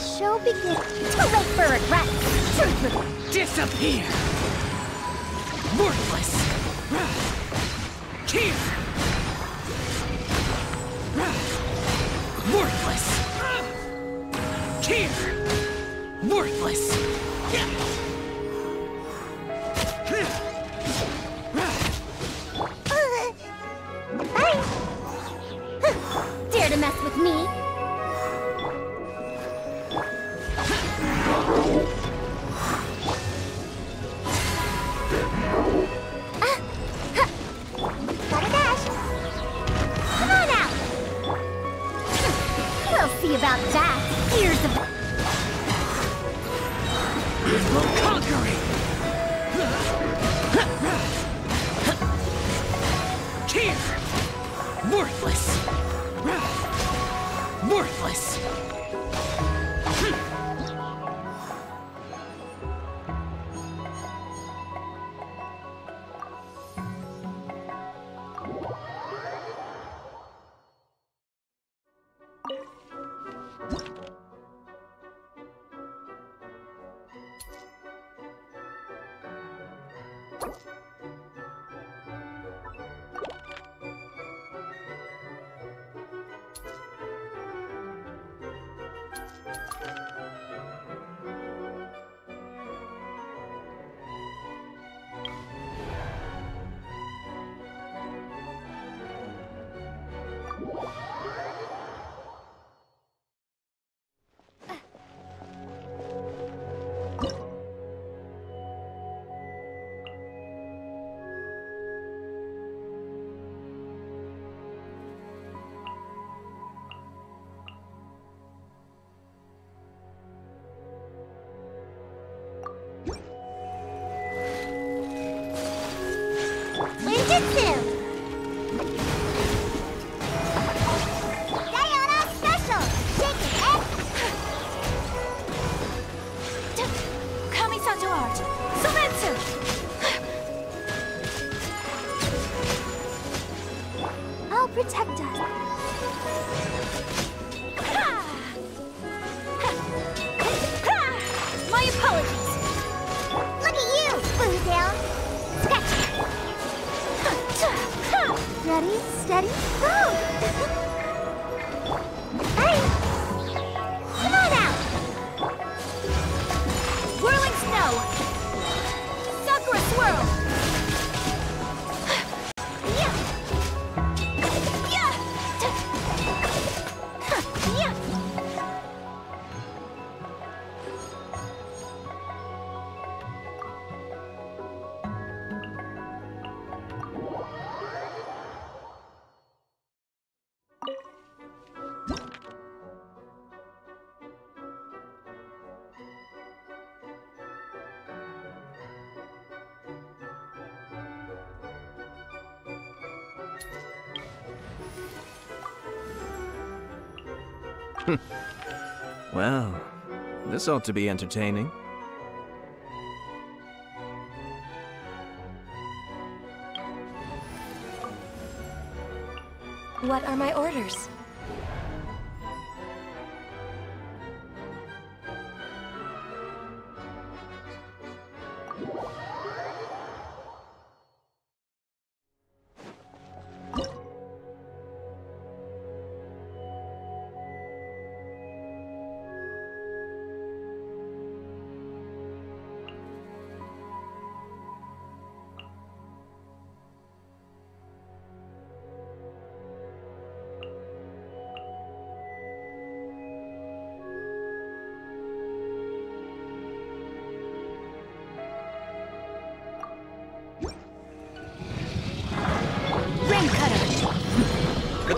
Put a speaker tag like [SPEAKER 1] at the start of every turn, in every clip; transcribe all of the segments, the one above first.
[SPEAKER 1] show begins. Too late for regret.
[SPEAKER 2] Disappear! Worthless! Here! Worthless! Here! Worthless!
[SPEAKER 1] Dare
[SPEAKER 2] Here! Worthless! Worthless!
[SPEAKER 3] Kamisato art. Soumetsu.
[SPEAKER 1] I'll protect us.
[SPEAKER 3] My apologies.
[SPEAKER 1] Look at you! Ready, steady,
[SPEAKER 4] Well, this ought to be entertaining.
[SPEAKER 3] What are my orders?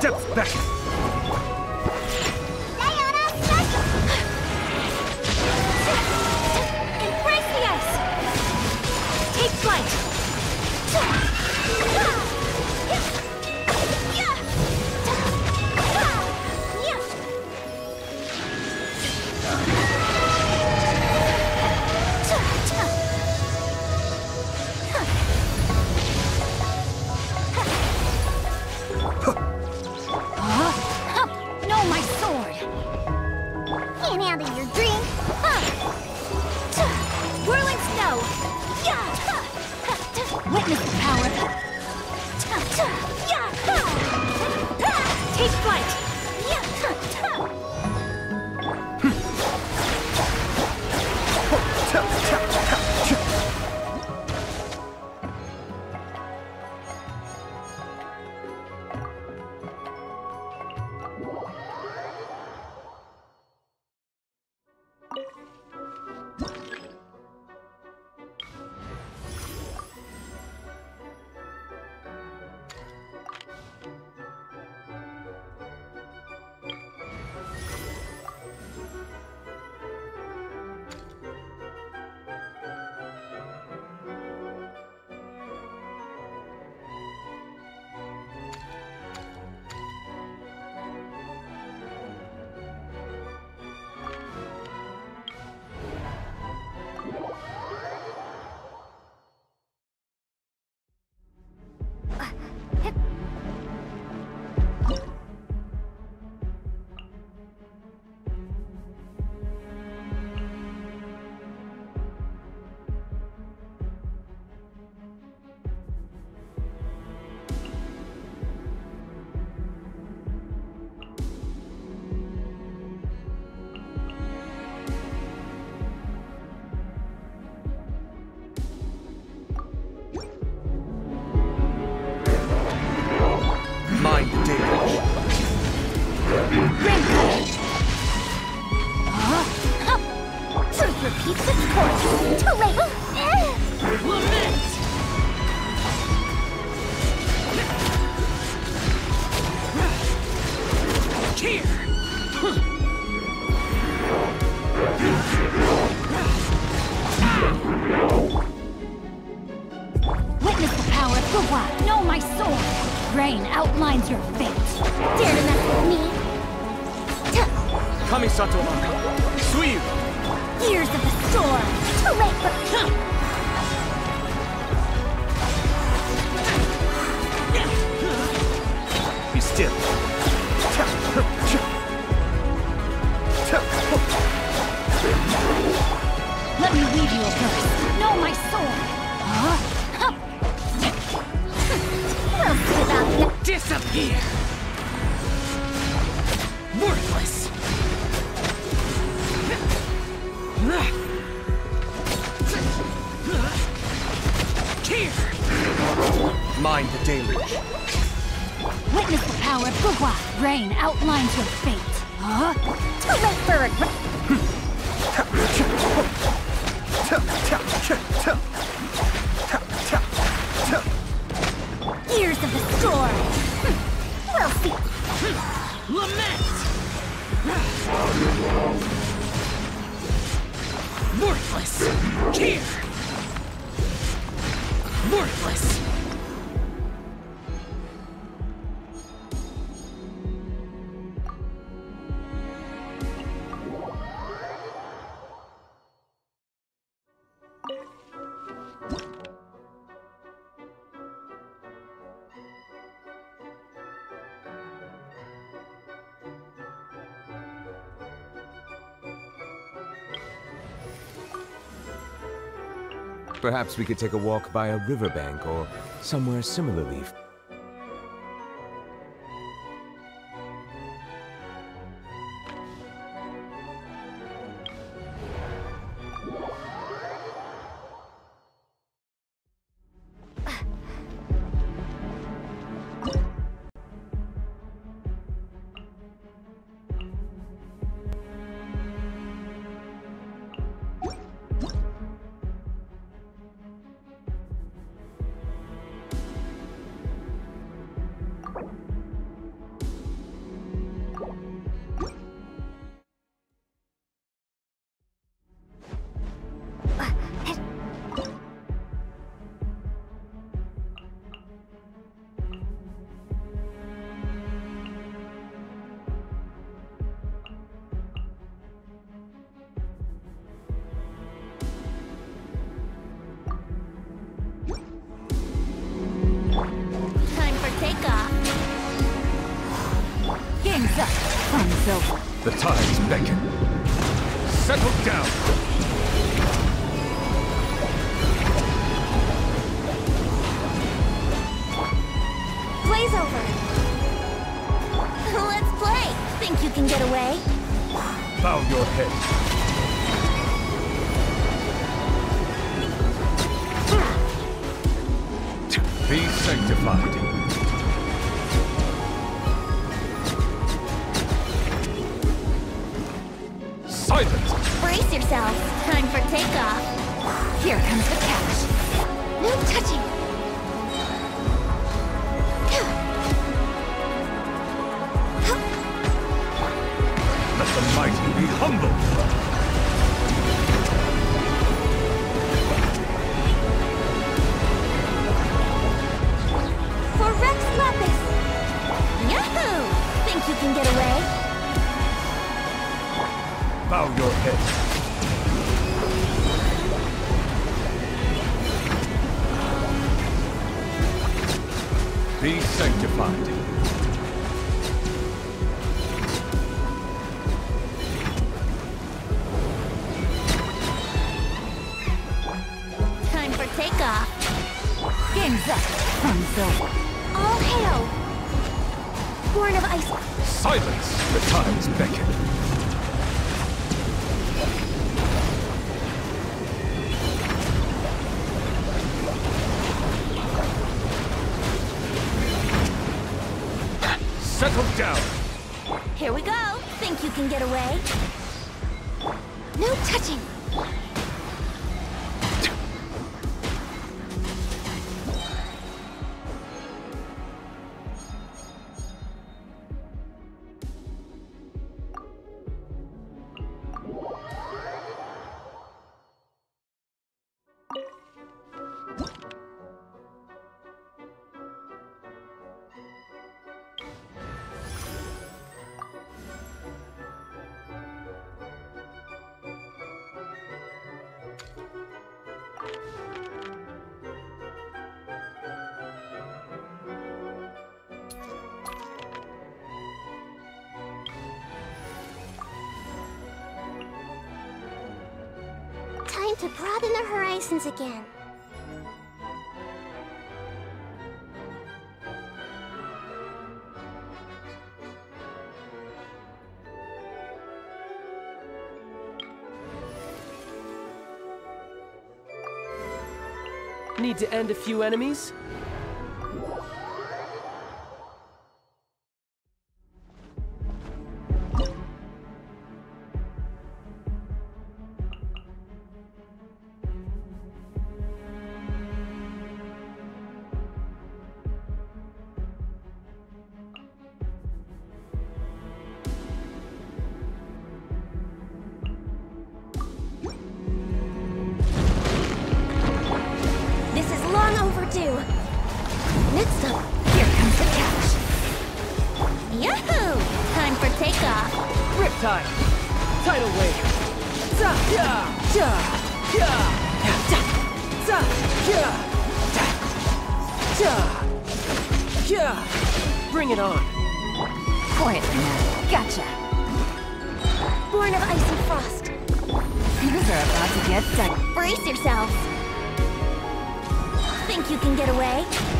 [SPEAKER 4] Adept back!
[SPEAKER 3] Witness the power. Sword. Rain outlines your fate. Dare to mess with me?
[SPEAKER 5] Kamisato Suiyu!
[SPEAKER 3] Years of the storm. Too late for...
[SPEAKER 5] Be still.
[SPEAKER 3] Let me lead you a verse. Know my sword. Huh? We'll see about that.
[SPEAKER 2] Disappear! Worthless! Here!
[SPEAKER 5] Mind the deluge.
[SPEAKER 3] Witness the power of Guhua. Rain outlines your fate. Huh? Too late for regret. Years of the storm. We'll see.
[SPEAKER 2] Lament! Worthless! Here! Worthless!
[SPEAKER 6] Perhaps we could take a walk by a riverbank or somewhere similarly.
[SPEAKER 3] Time's up. Time's over.
[SPEAKER 6] The tides beckon. Settle down. Play's over. Let's play.
[SPEAKER 1] Think you can get away?
[SPEAKER 5] Bow your head. Be sanctified. Silence!
[SPEAKER 1] Brace yourselves. Time for takeoff.
[SPEAKER 3] Here comes the catch.
[SPEAKER 1] No touching. Time for takeoff.
[SPEAKER 3] Game's up. Silver.
[SPEAKER 1] All hail! Born of ice.
[SPEAKER 5] Silence! The times beckon. Settle down!
[SPEAKER 1] Here we go. Think you can get away? No touching. To broaden the horizons again.
[SPEAKER 2] Need to end a few enemies? Riptide! Tidal wave! Bring it on!
[SPEAKER 3] Quietly now. Gotcha.
[SPEAKER 1] Born of ice and frost.
[SPEAKER 3] Things are about to get done.
[SPEAKER 1] Brace yourselves. Think you can get away?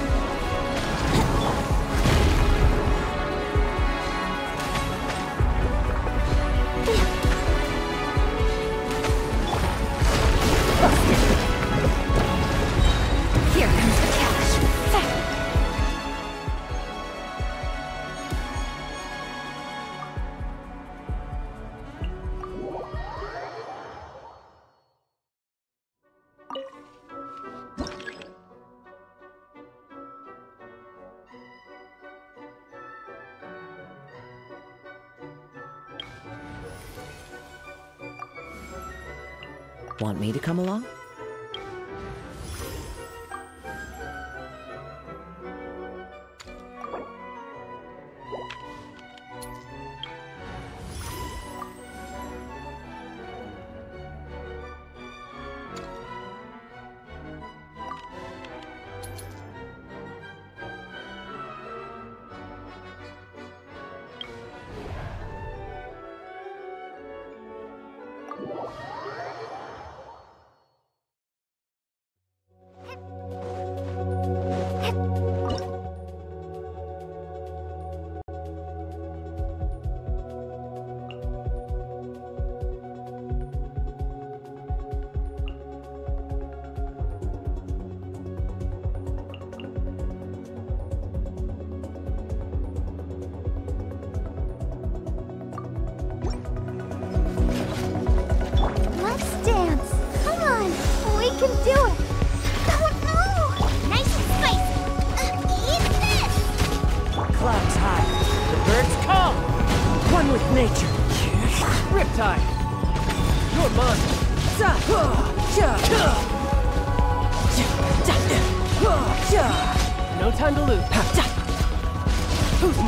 [SPEAKER 7] Want me to come along?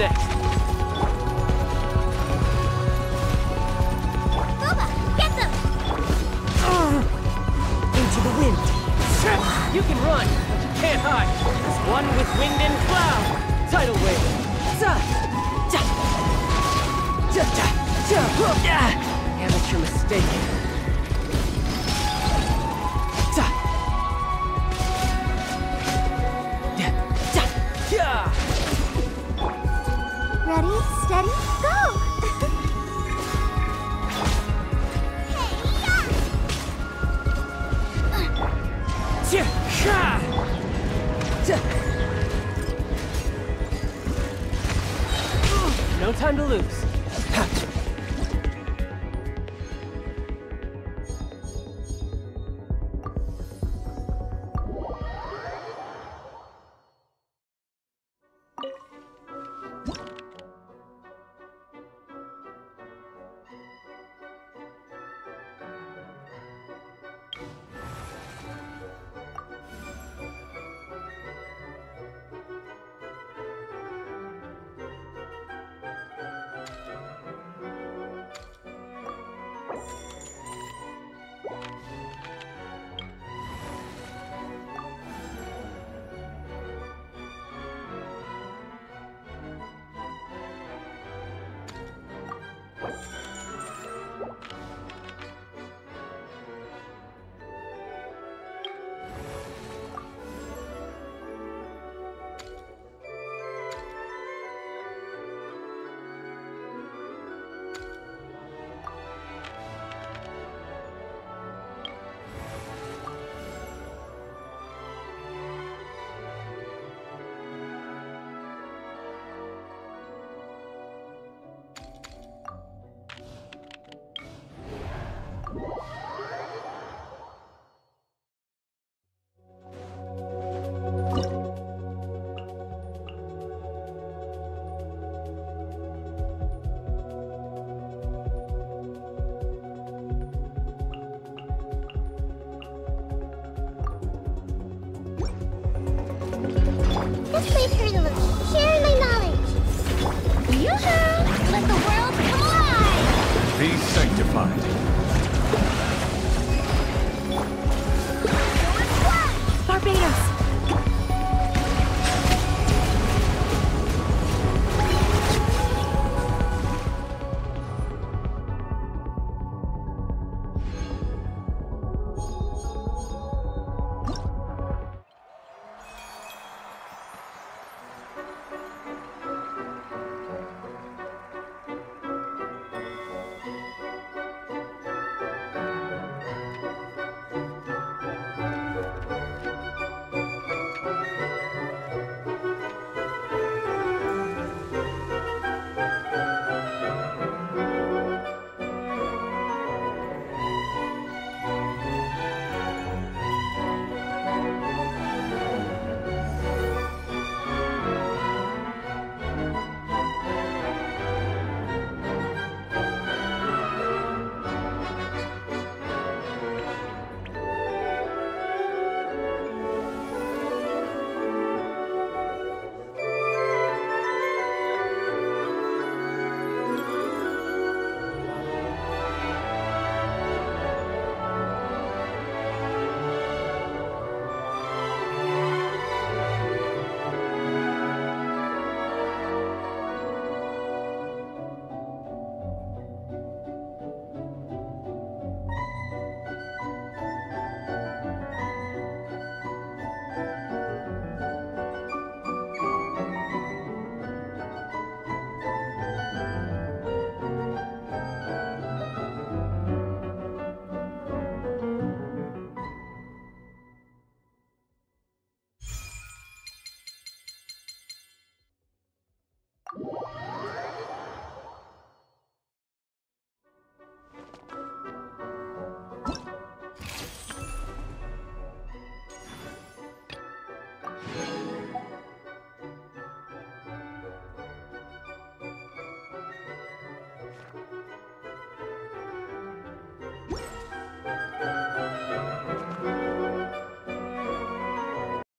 [SPEAKER 2] Next?
[SPEAKER 1] Boba, get them!
[SPEAKER 2] Ah, into the wind. You can run, but you can't hide. As one with wind and cloud. Tidal wave. Amateur mistake.
[SPEAKER 1] Ready, go!
[SPEAKER 2] No time to lose.
[SPEAKER 1] Yoo-hoo!